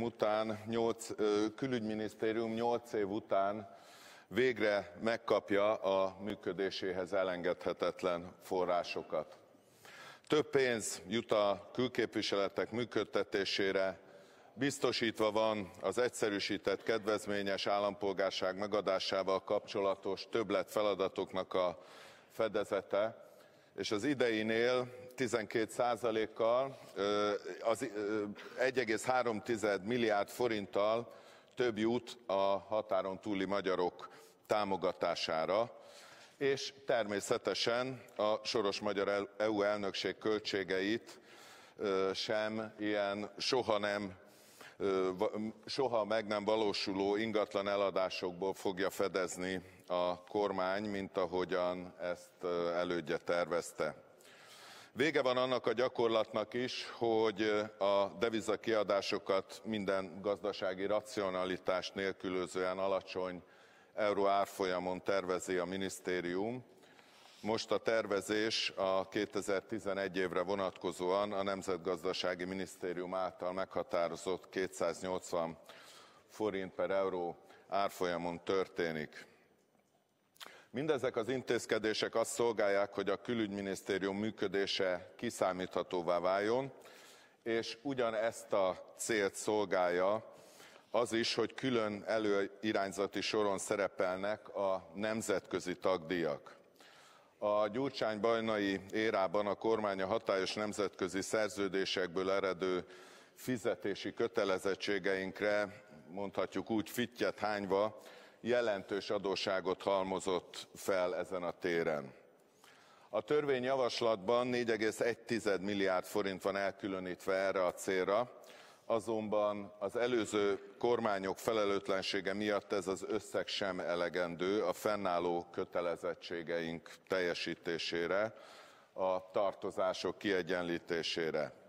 után, 8, külügyminisztérium 8 év után végre megkapja a működéséhez elengedhetetlen forrásokat. Több pénz jut a külképviseletek működtetésére, biztosítva van az egyszerűsített kedvezményes állampolgárság megadásával kapcsolatos többlet feladatoknak a fedezete, és az ideinél 12 kal az 1,3 milliárd forinttal több jut a határon túli magyarok támogatására, és természetesen a soros magyar EU elnökség költségeit sem ilyen soha nem soha meg nem valósuló ingatlan eladásokból fogja fedezni a kormány, mint ahogyan ezt elődje tervezte. Vége van annak a gyakorlatnak is, hogy a devizakiadásokat minden gazdasági racionalitást nélkülözően alacsony euró árfolyamon tervezi a minisztérium. Most a tervezés a 2011 évre vonatkozóan a Nemzetgazdasági Minisztérium által meghatározott 280 forint per euró árfolyamon történik. Mindezek az intézkedések azt szolgálják, hogy a külügyminisztérium működése kiszámíthatóvá váljon, és ugyanezt a célt szolgálja az is, hogy külön előirányzati soron szerepelnek a nemzetközi tagdíjak. A Gyurcsány-Bajnai érában a kormány a hatályos nemzetközi szerződésekből eredő fizetési kötelezettségeinkre, mondhatjuk úgy fittyet hányva, jelentős adósságot halmozott fel ezen a téren. A törvényjavaslatban 4,1 milliárd forint van elkülönítve erre a célra, azonban az előző kormányok felelőtlensége miatt ez az összeg sem elegendő a fennálló kötelezettségeink teljesítésére, a tartozások kiegyenlítésére.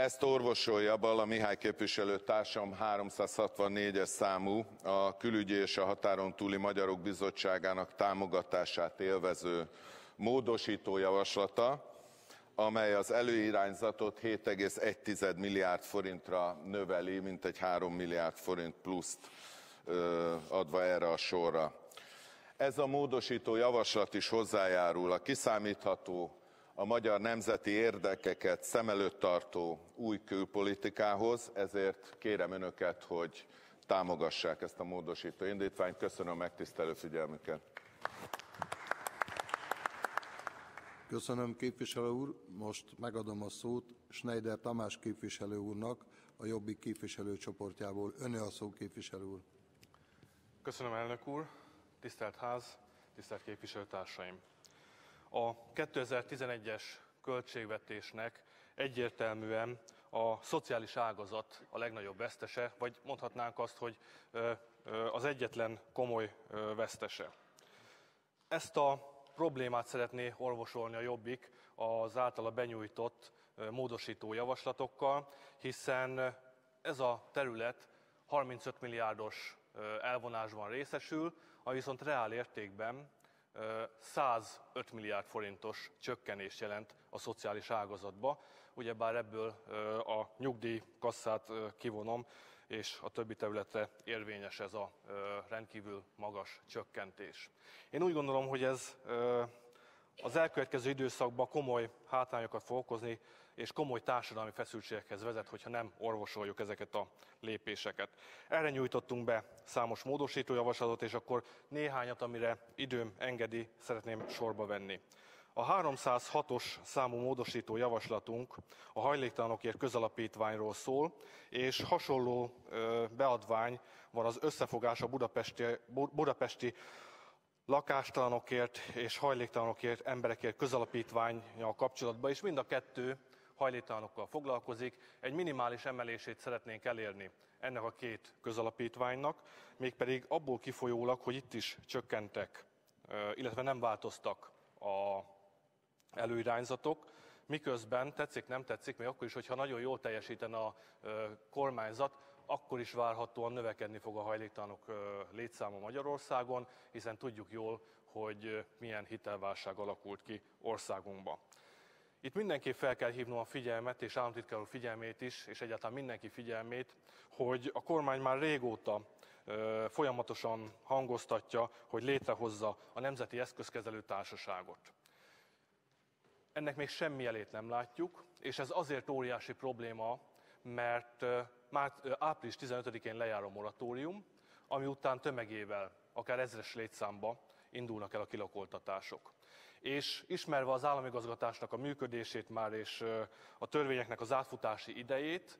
Ezt orvosolja Balla Mihály képviselő társam 364-es számú a Külügyi és a Határon túli Magyarok Bizottságának támogatását élvező módosító javaslata, amely az előirányzatot 7,1 milliárd forintra növeli, mint egy 3 milliárd forint pluszt adva erre a sorra. Ez a módosító javaslat is hozzájárul a kiszámítható, a magyar nemzeti érdekeket szem előtt tartó új külpolitikához, ezért kérem önöket, hogy támogassák ezt a módosító indítványt. Köszönöm a megtisztelő figyelmüket. Köszönöm képviselő úr. Most megadom a szót Schneider Tamás képviselő úrnak, a Jobbik képviselőcsoportjából. Öne a szó képviselő úr. Köszönöm elnök úr, tisztelt ház, tisztelt képviselőtársaim. A 2011-es költségvetésnek egyértelműen a szociális ágazat a legnagyobb vesztese, vagy mondhatnánk azt, hogy az egyetlen komoly vesztese. Ezt a problémát szeretné orvosolni a Jobbik az általa benyújtott módosító javaslatokkal, hiszen ez a terület 35 milliárdos elvonásban részesül, ami viszont reál értékben 105 milliárd forintos csökkenést jelent a szociális ágazatba. Ugyebár ebből a nyugdíjkasszát kivonom, és a többi területre érvényes ez a rendkívül magas csökkentés. Én úgy gondolom, hogy ez az elkövetkező időszakban komoly hátrányokat fog okozni, és komoly társadalmi feszültségekhez vezet, hogyha nem orvosoljuk ezeket a lépéseket. Erre nyújtottunk be számos módosítójavaslatot, és akkor néhányat, amire időm engedi, szeretném sorba venni. A 306-os számú módosító javaslatunk a hajléktalanokért közalapítványról szól, és hasonló beadvány van az összefogás a budapesti, budapesti lakástalanokért és hajléktalanokért, emberekért közalapítványjal kapcsolatban, és mind a kettő hajléktalanokkal foglalkozik. Egy minimális emelését szeretnénk elérni ennek a két közalapítványnak, mégpedig abból kifolyólag, hogy itt is csökkentek, illetve nem változtak a előirányzatok, miközben tetszik, nem tetszik, még akkor is, hogyha nagyon jól teljesíten a kormányzat, akkor is várhatóan növekedni fog a hajléktalanok létszáma Magyarországon, hiszen tudjuk jól, hogy milyen hitelválság alakult ki országunkban. Itt mindenképp fel kell hívnom a figyelmet, és államtitkár figyelmét is, és egyáltalán mindenki figyelmét, hogy a kormány már régóta folyamatosan hangoztatja, hogy létrehozza a Nemzeti Eszközkezelő Társaságot. Ennek még semmi elét nem látjuk, és ez azért óriási probléma, mert már április 15-én lejár a moratórium, ami után tömegével, akár ezres létszámba indulnak el a kilakoltatások. És ismerve az államigazgatásnak a működését már és a törvényeknek az átfutási idejét,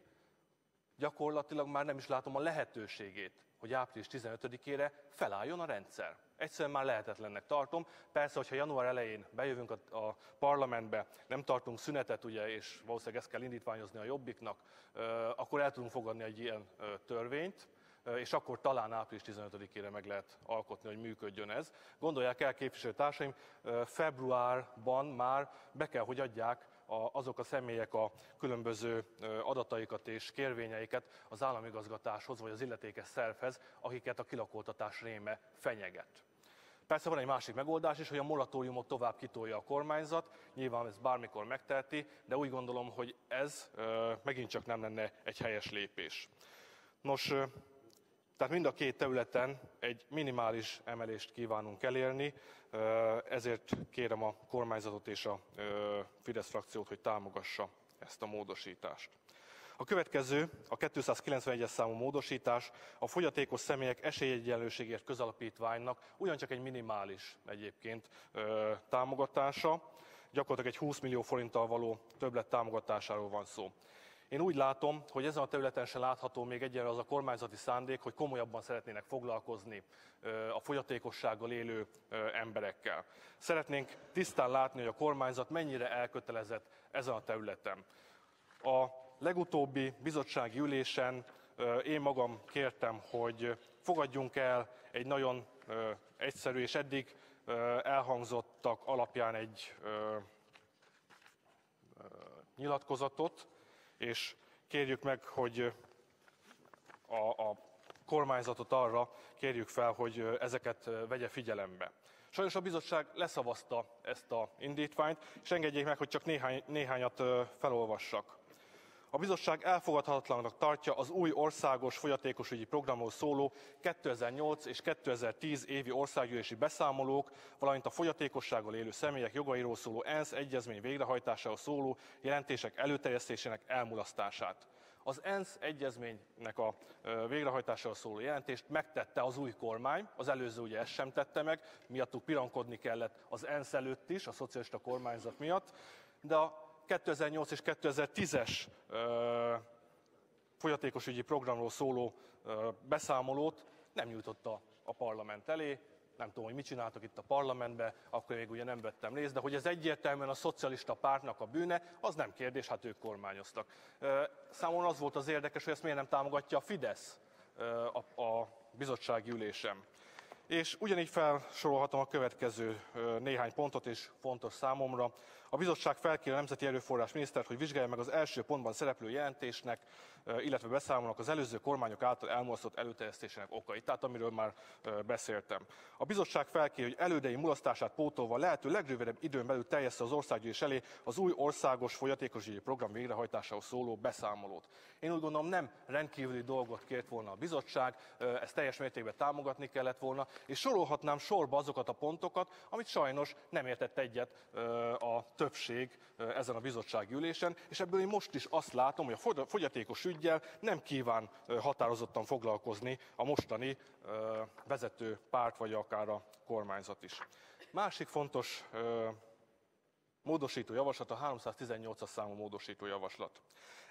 gyakorlatilag már nem is látom a lehetőségét, hogy április 15-ére felálljon a rendszer. Egyszerűen már lehetetlennek tartom. Persze, hogyha január elején bejövünk a, a parlamentbe, nem tartunk szünetet, ugye, és valószínűleg ezt kell indítványozni a jobbiknak, akkor el tudunk fogadni egy ilyen törvényt, és akkor talán április 15-ére meg lehet alkotni, hogy működjön ez. Gondolják el, képviselőtársaim, februárban már be kell, hogy adják azok a személyek a különböző adataikat és kérvényeiket az államigazgatáshoz vagy az illetékes szervhez, akiket a kilakoltatás réme fenyeget. Persze van egy másik megoldás is, hogy a moratóriumot tovább kitolja a kormányzat, nyilván ez bármikor megteheti, de úgy gondolom, hogy ez megint csak nem lenne egy helyes lépés. Nos, tehát mind a két területen egy minimális emelést kívánunk elérni, ezért kérem a kormányzatot és a Fidesz frakciót, hogy támogassa ezt a módosítást. A következő, a 291-es számú módosítás a fogyatékos személyek esélyegyenlőségért közalapítványnak ugyancsak egy minimális egyébként támogatása, gyakorlatilag egy 20 millió forinttal való többlet támogatásáról van szó. Én úgy látom, hogy ezen a területen se látható még egyenlőre az a kormányzati szándék, hogy komolyabban szeretnének foglalkozni a fogyatékossággal élő emberekkel. Szeretnénk tisztán látni, hogy a kormányzat mennyire elkötelezett ezen a területen. A legutóbbi bizottsági ülésen én magam kértem, hogy fogadjunk el egy nagyon egyszerű és eddig elhangzottak alapján egy nyilatkozatot, és kérjük meg, hogy a, a kormányzatot arra kérjük fel, hogy ezeket vegye figyelembe. Sajnos a bizottság leszavazta ezt a indítványt, és engedjék meg, hogy csak néhány, néhányat felolvassak. A bizottság elfogadhatatlanak tartja az új országos fogyatékosügyi programról szóló 2008 és 2010 évi országgyűlési beszámolók, valamint a fogyatékossággal élő személyek jogairól szóló ENSZ egyezmény végrehajtásáról szóló jelentések előterjesztésének elmulasztását. Az ENSZ egyezménynek a végrehajtásáról szóló jelentést megtette az új kormány, az előző ugye ezt sem tette meg, miattuk pirankodni kellett az ENSZ előtt is, a szocialista kormányzat miatt, de a 2008 és 2010-es fogyatékosügyi programról szóló beszámolót nem nyújtotta a parlament elé, nem tudom, hogy mit csináltak itt a parlamentben, akkor még ugye nem vettem részt, de hogy ez egyértelműen a szocialista pártnak a bűne, az nem kérdés, hát ők kormányoztak. Számomra az volt az érdekes, hogy ezt miért nem támogatja a Fidesz a, bizottsági ülésem. És ugyanígy felsorolhatom a következő néhány pontot, és fontos számomra. A bizottság felkér a Nemzeti Erőforrás minisztert, hogy vizsgálja meg az első pontban szereplő jelentésnek, illetve beszámolnak az előző kormányok által elmulasztott előterjesztésének okait, tehát amiről már beszéltem. A bizottság felkér, hogy elődei mulasztását pótolva lehető legrövidebb időn belül teljessze az országgyűlés elé az új országos fogyatékosügyi program végrehajtásához szóló beszámolót. Én úgy gondolom nem rendkívüli dolgot kért volna a bizottság, ezt teljes mértékben támogatni kellett volna, és sorolhatnám sorba azokat a pontokat, amit sajnos nem értett egyet a többség ezen a bizottsági ülésen, és ebből én most is azt látom, hogy a fogyatékos ügyjel nem kíván határozottan foglalkozni a mostani vezető párt, vagy akár a kormányzat is. Másik fontos módosító javaslat, a 318-as számú módosító javaslat.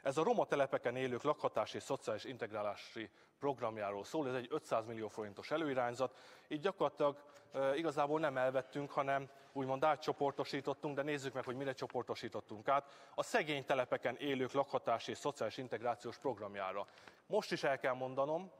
Ez a roma telepeken élők lakhatási és szociális integrálási programjáról szól, ez egy 500 millió forintos előirányzat, így gyakorlatilag e, igazából nem elvettünk, hanem úgymond átcsoportosítottunk, de nézzük meg, hogy mire csoportosítottunk át. A szegény telepeken élők lakhatási és szociális integrációs programjára. Most is el kell mondanom,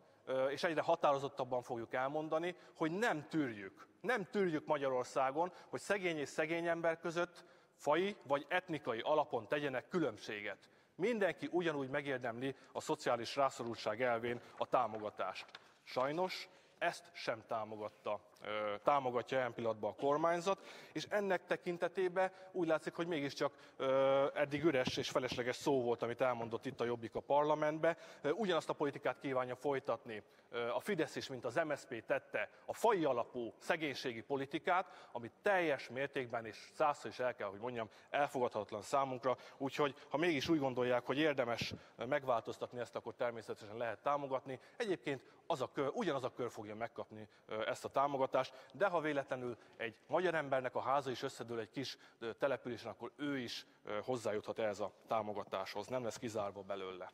és egyre határozottabban fogjuk elmondani, hogy nem tűrjük, nem tűrjük Magyarországon, hogy szegény és szegény ember között fai vagy etnikai alapon tegyenek különbséget. Mindenki ugyanúgy megérdemli a szociális rászorultság elvén a támogatást. Sajnos ezt sem támogatta támogatja jelen pillanatban a kormányzat, és ennek tekintetében úgy látszik, hogy mégiscsak eddig üres és felesleges szó volt, amit elmondott itt a Jobbik a parlamentbe. Ugyanazt a politikát kívánja folytatni a Fidesz is, mint az MSZP tette, a fai alapú szegénységi politikát, amit teljes mértékben és százszor is el kell, hogy mondjam, elfogadhatatlan számunkra. Úgyhogy, ha mégis úgy gondolják, hogy érdemes megváltoztatni ezt, akkor természetesen lehet támogatni. Egyébként az a kör, ugyanaz a kör fogja megkapni ezt a támogatást, de ha véletlenül egy magyar embernek a háza is összedől egy kis településen, akkor ő is hozzájuthat ehhez a támogatáshoz, nem lesz kizárva belőle.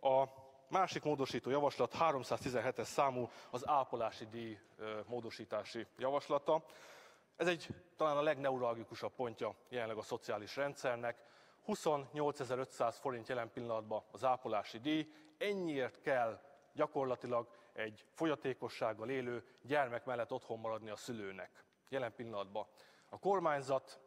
A másik módosító javaslat 317-es számú az ápolási díj módosítási javaslata. Ez egy talán a legneuralgikusabb pontja jelenleg a szociális rendszernek. 28.500 forint jelen pillanatban az ápolási díj, ennyiért kell gyakorlatilag egy fogyatékossággal élő gyermek mellett otthon maradni a szülőnek. Jelen pillanatban a kormányzat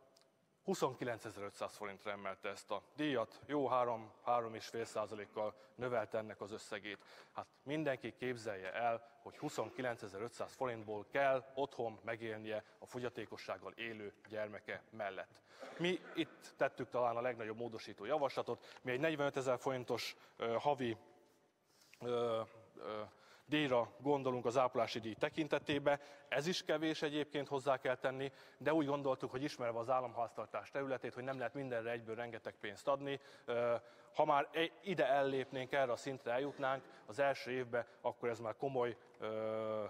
29.500 forintra emelte ezt a díjat, jó 3-3,5 százalékkal növelte ennek az összegét. Hát mindenki képzelje el, hogy 29.500 forintból kell otthon megélnie a fogyatékossággal élő gyermeke mellett. Mi itt tettük talán a legnagyobb módosító javaslatot, mi egy 45 ezer forintos uh, havi uh, uh, díjra gondolunk az ápolási díj tekintetében. Ez is kevés egyébként hozzá kell tenni, de úgy gondoltuk, hogy ismerve az államháztartás területét, hogy nem lehet mindenre egyből rengeteg pénzt adni. Ha már e, ide ellépnénk, erre a szintre eljutnánk az első évben, akkor ez már komoly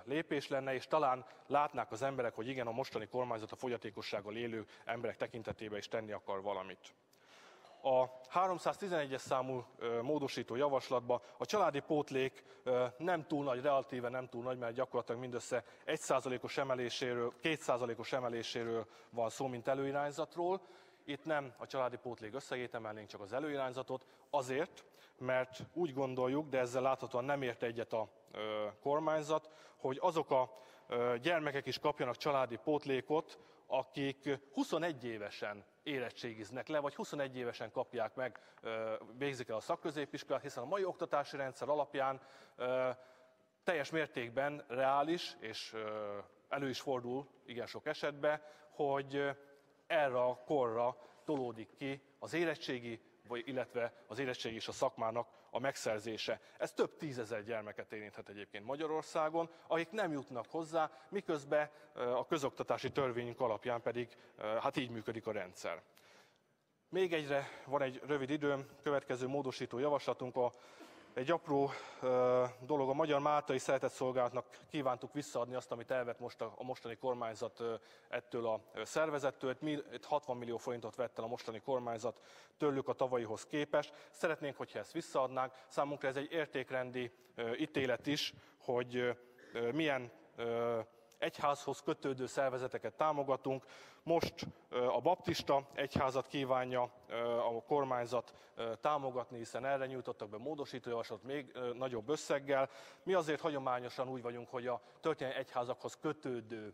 lépés lenne, és talán látnák az emberek, hogy igen, a mostani kormányzat a fogyatékossággal élő emberek tekintetében is tenni akar valamit. A 311-es számú módosító javaslatban a családi pótlék nem túl nagy, relatíve nem túl nagy, mert gyakorlatilag mindössze 1%-os emeléséről, 2%-os emeléséről van szó, mint előirányzatról. Itt nem a családi pótlék összegét emelnénk, csak az előirányzatot, azért, mert úgy gondoljuk, de ezzel láthatóan nem ért egyet a kormányzat, hogy azok a gyermekek is kapjanak családi pótlékot, akik 21 évesen érettségiznek le, vagy 21 évesen kapják meg, végzik el a szakközépiskolát, hiszen a mai oktatási rendszer alapján teljes mértékben reális, és elő is fordul igen sok esetben, hogy erre a korra tolódik ki az érettségi, vagy, illetve az érettség és a szakmának a megszerzése. Ez több tízezer gyermeket érinthet egyébként Magyarországon, akik nem jutnak hozzá, miközben a közoktatási törvényünk alapján pedig hát így működik a rendszer. Még egyre van egy rövid időm, következő módosító javaslatunk a egy apró dolog, a Magyar Máltai Szeretetszolgálatnak kívántuk visszaadni azt, amit elvett most a, mostani kormányzat ettől a szervezettől. Itt 60 millió forintot vett el a mostani kormányzat tőlük a tavalyihoz képest. Szeretnénk, hogyha ezt visszaadnánk. Számunkra ez egy értékrendi ítélet is, hogy milyen egyházhoz kötődő szervezeteket támogatunk. Most a baptista egyházat kívánja a kormányzat támogatni, hiszen erre nyújtottak be módosítójavaslatot még nagyobb összeggel. Mi azért hagyományosan úgy vagyunk, hogy a történelmi egyházakhoz kötődő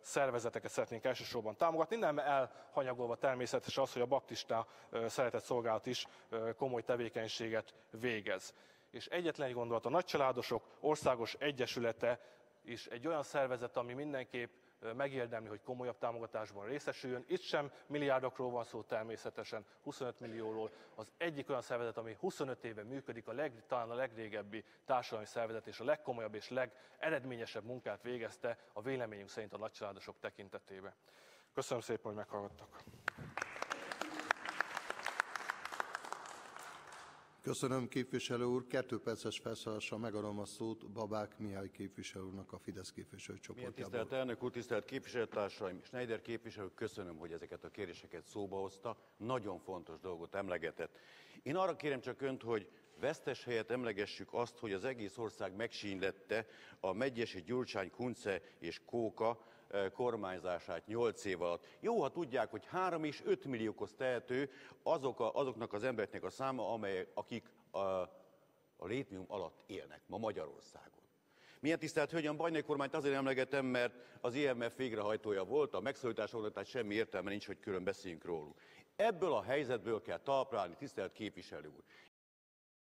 szervezeteket szeretnénk elsősorban támogatni, nem elhanyagolva természetesen az, hogy a baptista szeretett szolgálat is komoly tevékenységet végez. És egyetlen egy gondolat, a nagycsaládosok országos egyesülete is egy olyan szervezet, ami mindenképp megérdemli, hogy komolyabb támogatásban részesüljön. Itt sem milliárdokról van szó természetesen, 25 millióról. Az egyik olyan szervezet, ami 25 éve működik, a leg, talán a legrégebbi társadalmi szervezet, és a legkomolyabb és legeredményesebb munkát végezte a véleményünk szerint a nagycsaládosok tekintetében. Köszönöm szépen, hogy meghallgattak. Köszönöm, képviselő úr. Kettő perces felszólalásra megadom a szót Babák Mihály képviselő úrnak a Fidesz képviselőcsoportjából. Tisztelt elnök úr, tisztelt képviselőtársaim, Schneider képviselő, köszönöm, hogy ezeket a kérdéseket szóba hozta. Nagyon fontos dolgot emlegetett. Én arra kérem csak önt, hogy vesztes helyet emlegessük azt, hogy az egész ország megsínylette a Megyesi, Gyurcsány, Kunce és Kóka kormányzását 8 év alatt. Jó, ha tudják, hogy 3 és 5 milliókhoz tehető azok a, azoknak az embereknek a száma, amelyek, akik a, a létmium alatt élnek ma Magyarországon. Milyen tisztelt Hölgyem, Bajnai kormányt azért emlegetem, mert az IMF végrehajtója volt, a megszólításoknak, tehát semmi értelme nincs, hogy külön beszéljünk róluk. Ebből a helyzetből kell talprálni, tisztelt képviselő úr.